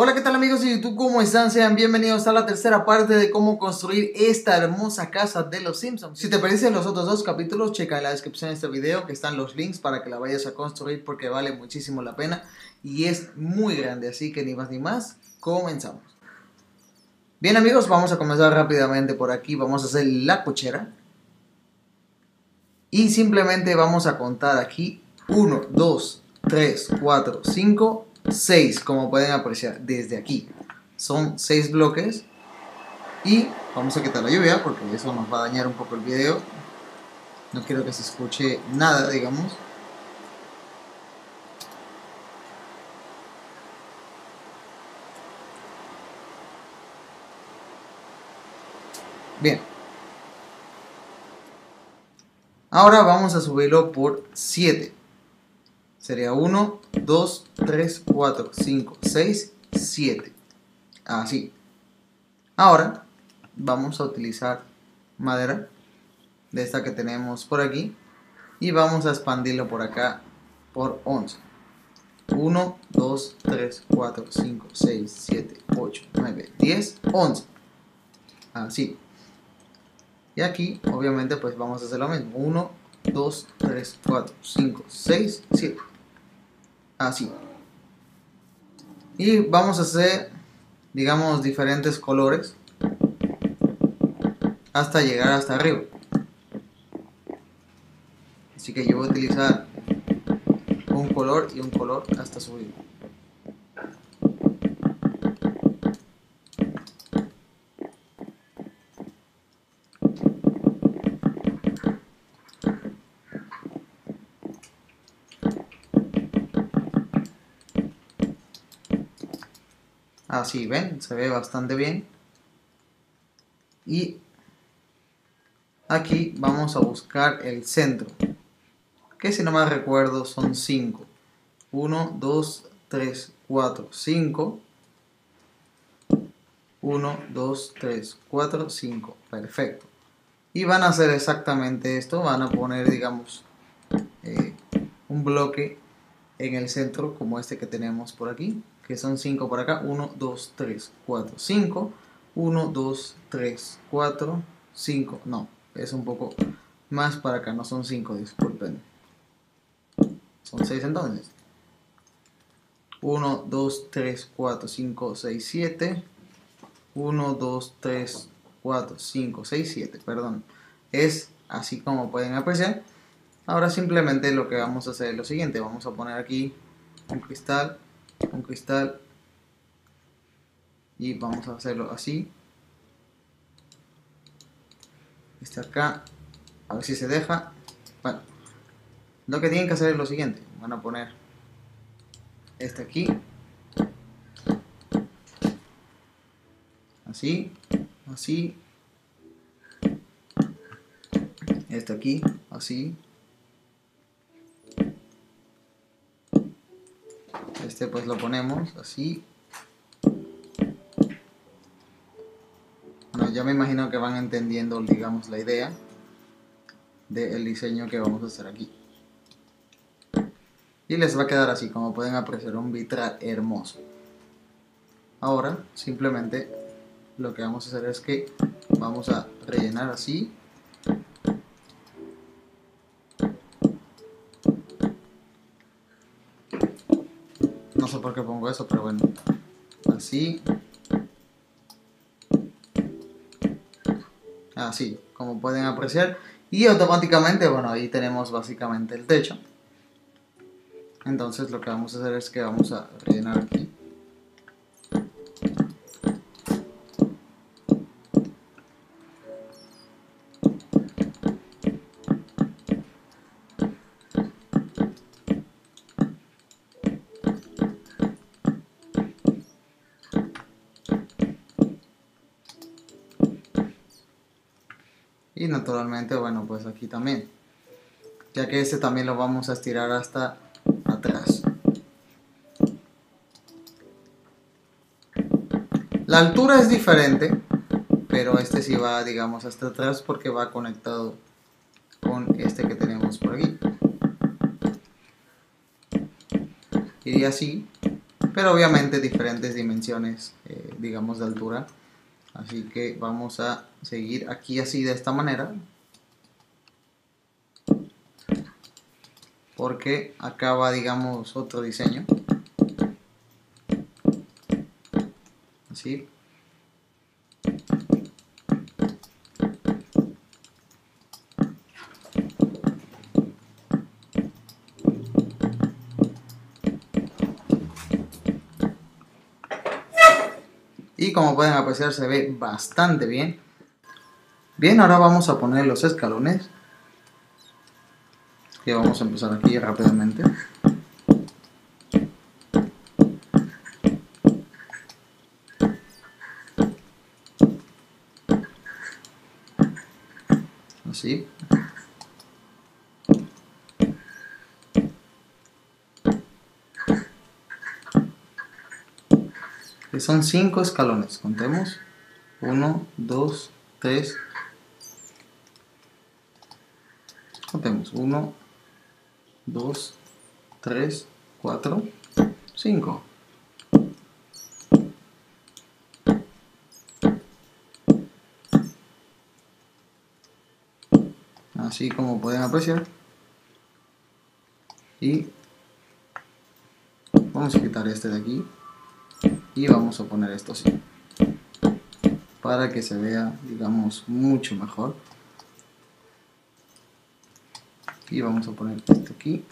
Hola, ¿qué tal amigos de YouTube? ¿Cómo están? Sean bienvenidos a la tercera parte de cómo construir esta hermosa casa de los Simpsons. Si te parecen los otros dos capítulos, checa en la descripción de este video que están los links para que la vayas a construir porque vale muchísimo la pena y es muy grande, así que ni más ni más, comenzamos. Bien amigos, vamos a comenzar rápidamente por aquí, vamos a hacer la cochera y simplemente vamos a contar aquí 1, 2, 3, 4, 5 6, como pueden apreciar desde aquí. Son 6 bloques. Y vamos a quitar la lluvia porque eso nos va a dañar un poco el video. No quiero que se escuche nada, digamos. Bien. Ahora vamos a subirlo por 7. Sería 1, 2, 3, 4, 5, 6, 7. Así. Ahora vamos a utilizar madera de esta que tenemos por aquí y vamos a expandirlo por acá por 11. 1, 2, 3, 4, 5, 6, 7, 8, 9, 10, 11. Así. Y aquí, obviamente, pues vamos a hacer lo mismo. 1, 2, 3, 4, 5, 6, 7 así. Y vamos a hacer, digamos, diferentes colores hasta llegar hasta arriba. Así que yo voy a utilizar un color y un color hasta subir. Así, ven, se ve bastante bien. Y aquí vamos a buscar el centro. Que si no me recuerdo son 5. 1, 2, 3, 4, 5. 1, 2, 3, 4, 5. Perfecto. Y van a hacer exactamente esto. Van a poner, digamos, eh, un bloque en el centro como este que tenemos por aquí que son 5 por acá, 1, 2, 3, 4, 5, 1, 2, 3, 4, 5, no, es un poco más para acá, no son 5, disculpen, son 6 entonces, 1, 2, 3, 4, 5, 6, 7, 1, 2, 3, 4, 5, 6, 7, perdón, es así como pueden apreciar, ahora simplemente lo que vamos a hacer es lo siguiente, vamos a poner aquí un cristal, un cristal. Y vamos a hacerlo así. Este acá a ver si se deja. Bueno lo que tienen que hacer es lo siguiente. Van a poner este aquí. Así así. Este aquí así este pues lo ponemos así. Bueno ya me imagino que van entendiendo digamos la idea del diseño que vamos a hacer aquí. Y les va a quedar así como pueden apreciar un vitral hermoso. Ahora simplemente lo que vamos a hacer es que vamos a rellenar así sé por qué pongo eso, pero bueno, así, así, como pueden apreciar, y automáticamente, bueno, ahí tenemos básicamente el techo. Entonces lo que vamos a hacer es que vamos a rellenar aquí naturalmente bueno pues aquí también ya que este también lo vamos a estirar hasta atrás la altura es diferente pero este sí va digamos hasta atrás porque va conectado con este que tenemos por aquí iría así pero obviamente diferentes dimensiones, eh, digamos, de altura. Así que vamos a seguir aquí así de esta manera. Porque acá va, digamos, otro diseño. Así. Como pueden apreciar se ve bastante bien. Bien ahora vamos a poner los escalones. Que vamos a empezar aquí rápidamente. Así son 5 escalones. Contemos. 1, 2, 3. Contemos. 1, 2, 3, 4, 5. Así como pueden apreciar. Y vamos a quitar este de aquí y vamos a poner esto así. Para que se vea digamos mucho mejor. Y vamos a poner esto aquí.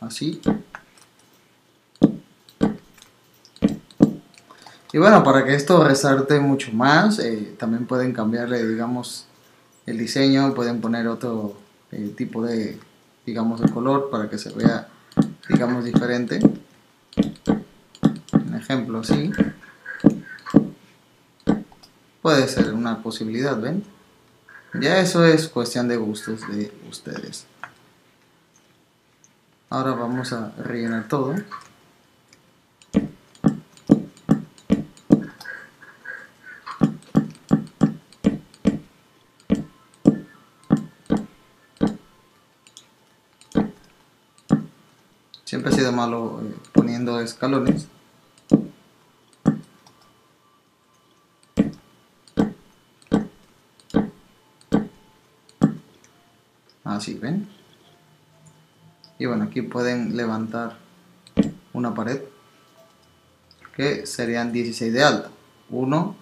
Así. Y bueno para que esto resalte mucho más eh, también pueden cambiarle digamos el diseño pueden poner otro eh, tipo de digamos de color para que se vea digamos diferente. Un ejemplo así puede ser una posibilidad ven ya eso es cuestión de gustos de ustedes. Ahora vamos a rellenar todo Siempre ha sido malo eh, poniendo escalones. Así, ¿ven? Y bueno, aquí pueden levantar una pared que serían 16 de alta. 1,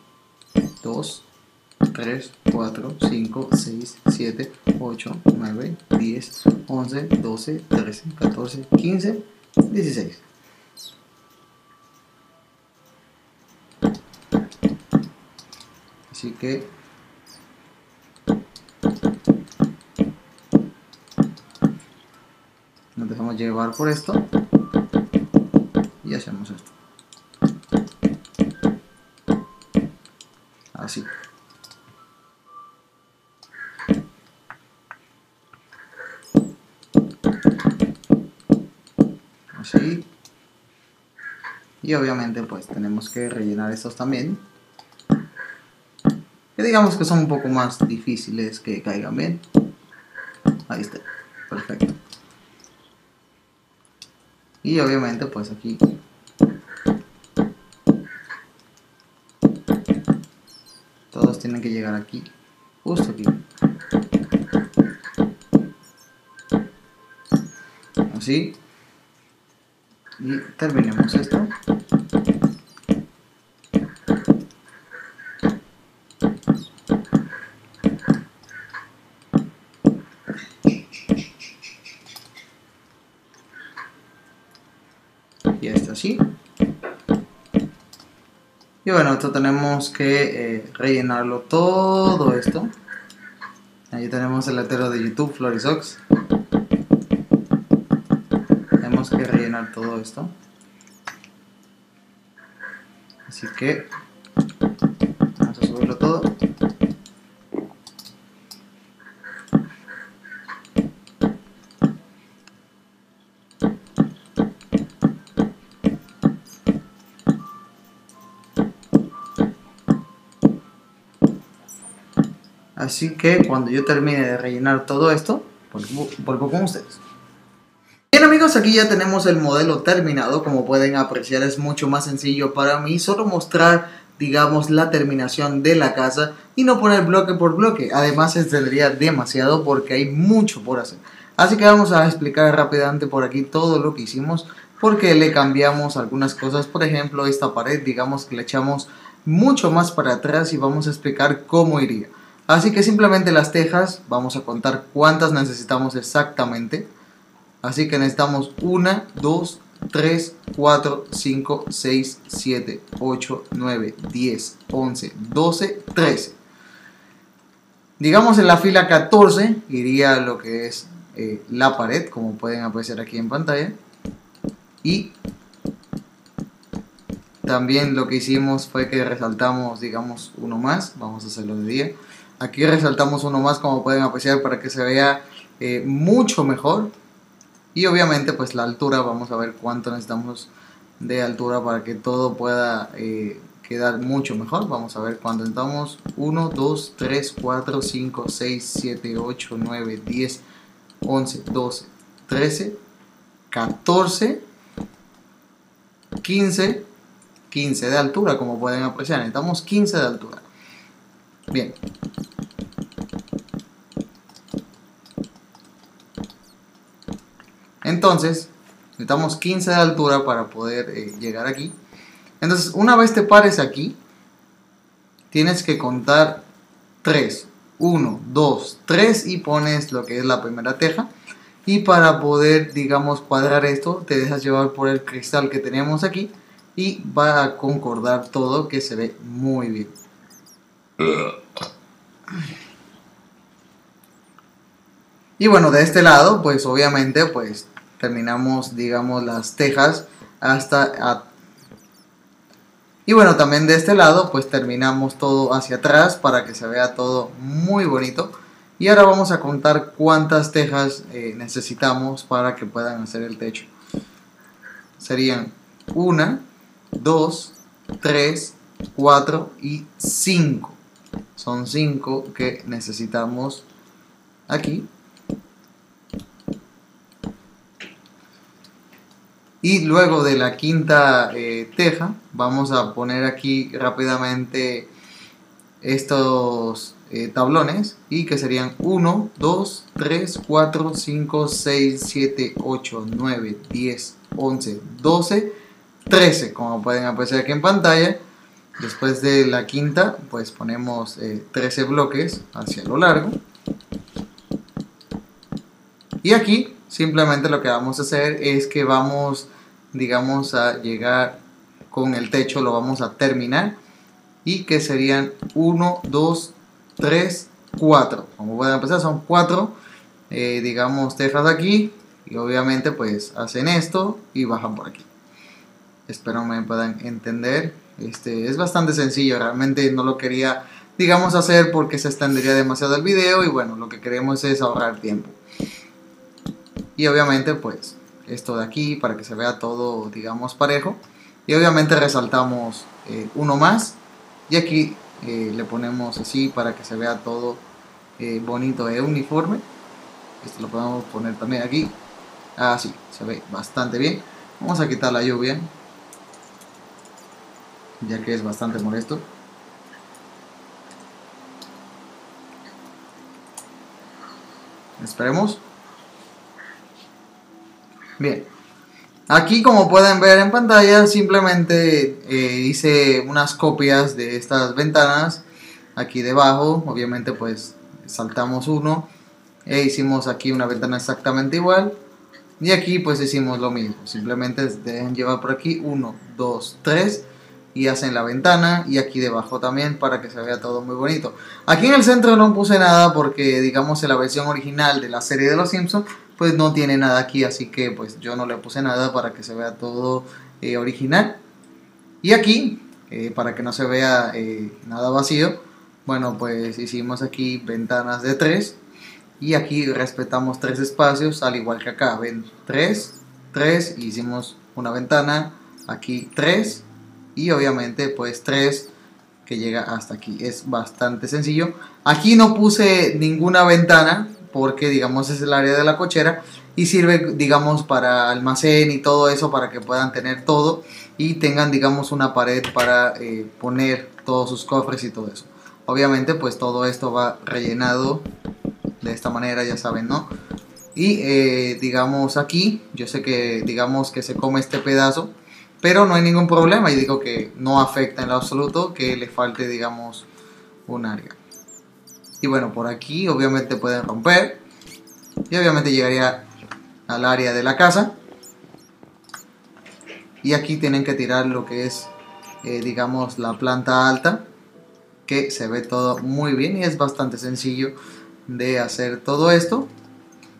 2, 3, 4, 5, 6, 7, 8, 9, 10, 11, 12, 13, 14, 15, 16. Así que nos dejamos llevar por esto y hacemos esto. Así. Y obviamente pues tenemos que rellenar estos también. Que digamos que son un poco más difíciles que caigan bien. Ahí está, perfecto. Y obviamente pues aquí. Todos tienen que llegar aquí. Justo aquí. Así y terminemos esto. Y está así. Y bueno esto tenemos que eh, rellenarlo todo esto. Ahí tenemos el letero de youtube Florisox rellenar todo esto así que vamos a subirlo todo Así que cuando yo termine de rellenar todo esto, vuelvo con ustedes. Bien amigos, aquí ya tenemos el modelo terminado, como pueden apreciar es mucho más sencillo para mí solo mostrar digamos la terminación de la casa y no poner bloque por bloque, además se extendería demasiado porque hay mucho por hacer. Así que vamos a explicar rápidamente por aquí todo lo que hicimos porque le cambiamos algunas cosas, por ejemplo esta pared digamos que le echamos mucho más para atrás y vamos a explicar cómo iría. Así que simplemente las tejas, vamos a contar cuántas necesitamos exactamente. Así que necesitamos 1, 2, 3, 4, 5, 6, 7, 8, 9, 10, 11, 12, 13. Digamos en la fila 14 iría lo que es eh, la pared, como pueden apreciar aquí en pantalla. Y también lo que hicimos fue que resaltamos, digamos, uno más. Vamos a hacerlo de día. Aquí resaltamos uno más, como pueden apreciar, para que se vea eh, mucho mejor. Y obviamente, pues la altura, vamos a ver cuánto necesitamos de altura para que todo pueda eh, quedar mucho mejor. Vamos a ver cuánto necesitamos. 1, 2, 3, 4, 5, 6, 7, 8, 9, 10, 11, 12, 13, 14, 15, 15 de altura, como pueden apreciar. Necesitamos 15 de altura. Bien. Entonces, necesitamos 15 de altura para poder eh, llegar aquí. Entonces, una vez te pares aquí, tienes que contar 3. 1, 2, 3 y pones lo que es la primera teja. Y para poder, digamos, cuadrar esto, te dejas llevar por el cristal que tenemos aquí y va a concordar todo que se ve muy bien. Y bueno, de este lado, pues obviamente, pues terminamos, digamos, las tejas hasta... Y bueno, también de este lado, pues terminamos todo hacia atrás para que se vea todo muy bonito. Y ahora vamos a contar cuántas tejas eh, necesitamos para que puedan hacer el techo. Serían una, dos, tres, cuatro y cinco. Son cinco que necesitamos aquí. Y luego de la quinta eh, teja, vamos a poner aquí rápidamente estos eh, tablones y que serían 1, 2, 3, 4, 5, 6, 7, 8, 9, 10, 11, 12, 13 como pueden apreciar aquí en pantalla. Después de la quinta pues ponemos 13 eh, bloques hacia lo largo. Y aquí simplemente lo que vamos a hacer es que vamos digamos a llegar con el techo lo vamos a terminar y que serían 1, 2, 3, 4 como pueden empezar son 4 eh, digamos tejas aquí y obviamente pues hacen esto y bajan por aquí. Espero me puedan entender. Este es bastante sencillo realmente no lo quería digamos hacer porque se extendería demasiado el video y bueno lo que queremos es ahorrar tiempo y obviamente pues esto de aquí para que se vea todo, digamos, parejo. Y obviamente resaltamos eh, uno más. Y aquí eh, le ponemos así para que se vea todo eh, bonito e uniforme. Esto lo podemos poner también aquí. Así, se ve bastante bien. Vamos a quitar la lluvia. Ya que es bastante molesto. Esperemos. Bien. Aquí como pueden ver en pantalla simplemente eh, hice unas copias de estas ventanas aquí debajo. Obviamente pues saltamos uno e hicimos aquí una ventana exactamente igual. Y aquí pues hicimos lo mismo. Simplemente deben llevar por aquí. 1, 2, 3 y hacen la ventana y aquí debajo también para que se vea todo muy bonito. Aquí en el centro no puse nada porque digamos en la versión original de la serie de los Simpsons pues no tiene nada aquí, así que pues yo no le puse nada para que se vea todo eh, original. Y aquí, eh, para que no se vea eh, nada vacío, bueno pues hicimos aquí ventanas de 3 y aquí respetamos tres espacios al igual que acá, ven 3, 3, hicimos una ventana, aquí 3 y obviamente pues 3 que llega hasta aquí, es bastante sencillo. Aquí no puse ninguna ventana porque digamos es el área de la cochera y sirve digamos para almacén y todo eso para que puedan tener todo y tengan digamos una pared para eh, poner todos sus cofres y todo eso. Obviamente pues todo esto va rellenado de esta manera ya saben no y eh, digamos aquí yo sé que digamos que se come este pedazo pero no hay ningún problema y digo que no afecta en lo absoluto que le falte digamos un área y bueno por aquí obviamente pueden romper. Y obviamente llegaría al área de la casa. Y aquí tienen que tirar lo que es eh, digamos la planta alta que se ve todo muy bien y es bastante sencillo de hacer todo esto.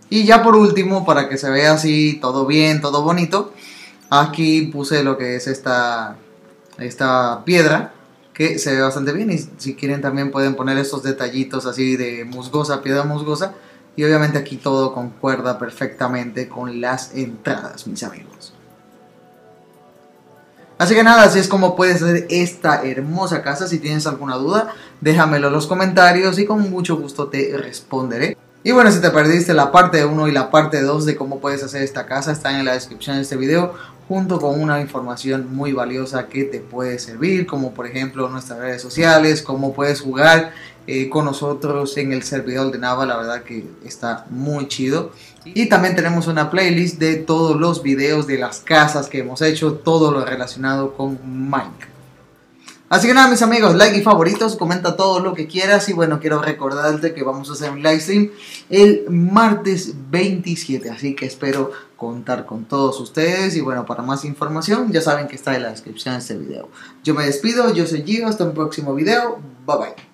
Y ya por último para que se vea así todo bien todo bonito aquí puse lo que es esta esta piedra que se ve bastante bien y si quieren también pueden poner estos detallitos así de musgosa piedra musgosa y obviamente aquí todo concuerda perfectamente con las entradas mis amigos Así que nada, así es como puedes hacer esta hermosa casa. Si tienes alguna duda, déjamelo en los comentarios y con mucho gusto te responderé. Y bueno, si te perdiste la parte 1 y la parte 2 de cómo puedes hacer esta casa, están en la descripción de este video, junto con una información muy valiosa que te puede servir, como por ejemplo nuestras redes sociales, cómo puedes jugar eh, con nosotros en el servidor de Nava, la verdad que está muy chido. Y también tenemos una playlist de todos los videos de las casas que hemos hecho, todo lo relacionado con Minecraft. Así que nada mis amigos, like y favoritos, comenta todo lo que quieras y bueno, quiero recordarte que vamos a hacer un live stream el martes 27, así que espero contar con todos ustedes y bueno, para más información ya saben que está en la descripción de este video. Yo me despido, yo soy Gio, hasta un próximo video, bye bye.